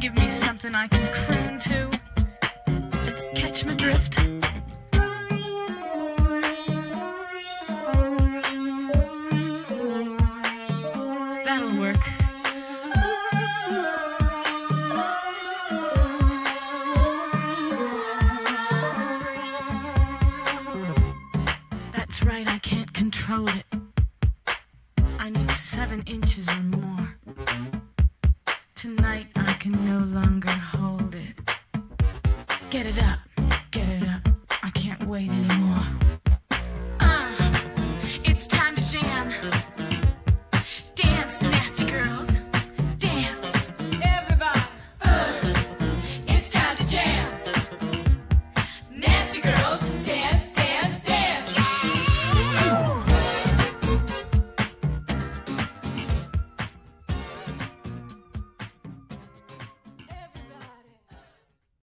give me something I can croon to. Catch my drift. That'll work. That's right, I can't control it. I need seven inches or more. Tonight can no longer hold it. Get it up, get it up. I can't wait anymore.